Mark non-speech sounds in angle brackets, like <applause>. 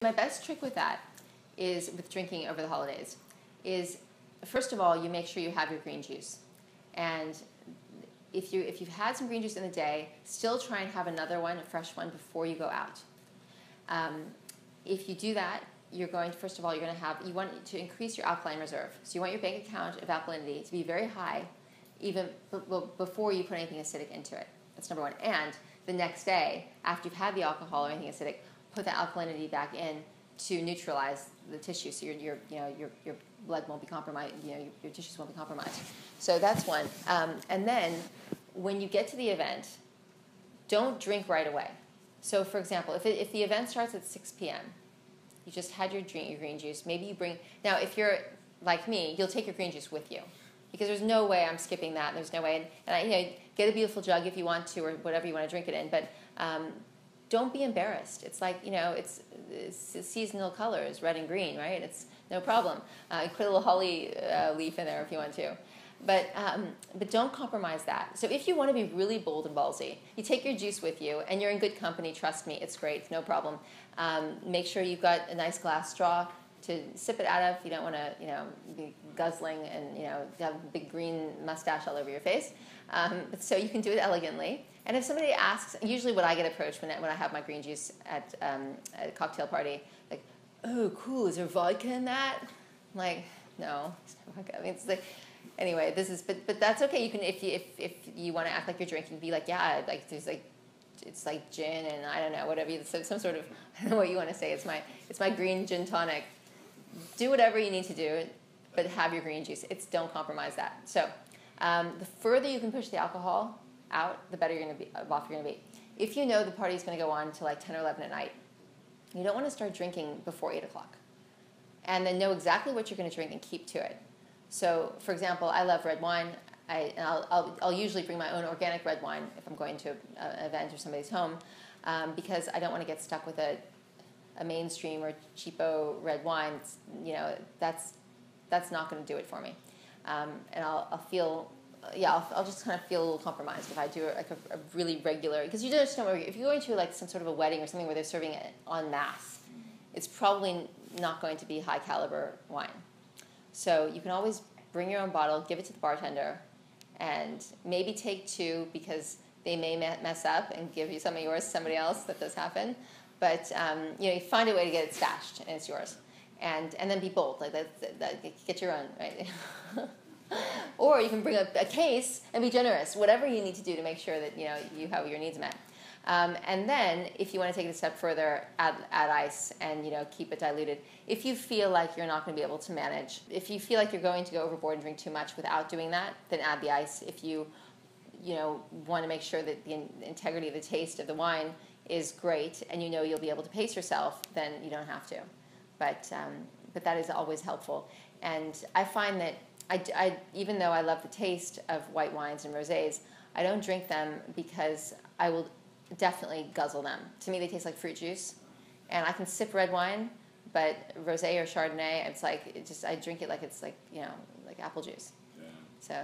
My best trick with that is with drinking over the holidays is first of all you make sure you have your green juice. And if you if you've had some green juice in the day still try and have another one a fresh one before you go out. Um, if you do that you're going to first of all you're going to have you want to increase your alkaline reserve. So you want your bank account of alkalinity to be very high even b- b- before you put anything acidic into it. That's number one. And the next day after you've had the alcohol or anything acidic put the alkalinity back in to neutralize the tissue, so your, your, you know, your, your blood won't be compromised, you know, your, your tissues won't be compromised. So that's one. Um, and then when you get to the event, don't drink right away. So for example, if, it, if the event starts at 6 p.m., you just had your, drink, your green juice, maybe you bring, now if you're like me, you'll take your green juice with you. Because there's no way I'm skipping that. There's no way, and, and I, you know, get a beautiful jug if you want to, or whatever you want to drink it in. But um, don't be embarrassed. It's like, you know, it's, it's seasonal colors, red and green, right? It's no problem. Uh, put a little holly uh, leaf in there if you want to. But, um, but don't compromise that. So if you want to be really bold and ballsy, you take your juice with you and you're in good company, trust me, it's great, it's no problem. Um, make sure you've got a nice glass straw to sip it out of. You don't want to, you know, be guzzling and, you know, have a big green mustache all over your face. Um, so you can do it elegantly. And if somebody asks, usually what I get approached when I, when I have my green juice at, um, a cocktail party, like, oh, cool, is there vodka in that? I'm like, no, I mean, it's like, anyway, this is, but, but that's okay. You can, if you, if, if you want to act like you're drinking, be like, yeah, like there's like, it's like gin and I don't know, whatever, some, some sort of, <laughs> I don't know what you want to say. It's my, it's my green gin tonic. Do whatever you need to do, but have your green juice. It's, don't compromise that. So um, the further you can push the alcohol, out, the better you're going to be uh, off you're going to be. If you know the party is going to go on to like 10 or 11 at night, you don't want to start drinking before 8 o'clock. And then know exactly what you're going to drink and keep to it. So, for example, I love red wine. I, and I'll, I'll, usually bring my own organic red wine if I'm going to an event or somebody's home um, because I don't want to get stuck with a, a mainstream or cheapo red wine. You know, that's, that's not going to do it for me. Um, and I'll, I'll feel yeah, I'll, I'll, just kind of feel a little compromised if I do like a, a really regular because you just know if you're going to like some sort of a wedding or something where they're serving it en masse, it's probably not going to be high caliber wine. So you can always bring your own bottle, give it to the bartender, and maybe take two because they may mess up and give you some of yours to somebody else. That does happen, but um, you know you find a way to get it stashed and it's yours, and and then be bold like that, that, get your own right. <laughs> or you can bring a, a, case and be generous, whatever you need to do to make sure that you know you have your needs met. Um, and then, if you want to take it a step further, add, add ice and you know keep it diluted. If you feel like you're not going to be able to manage, if you feel like you're going to go overboard and drink too much without doing that, then add the ice. If you you know want to make sure that the integrity of the taste of the wine is great and you know you'll be able to pace yourself, then you don't have to. But um, but that is always helpful. And I find that I, I, even though I love the taste of white wines and rosés, I don't drink them because I will definitely guzzle them. To me, they taste like fruit juice, and I can sip red wine, but rosé or Chardonnay, it's like it just I drink it like it's like you know like apple juice. Yeah. So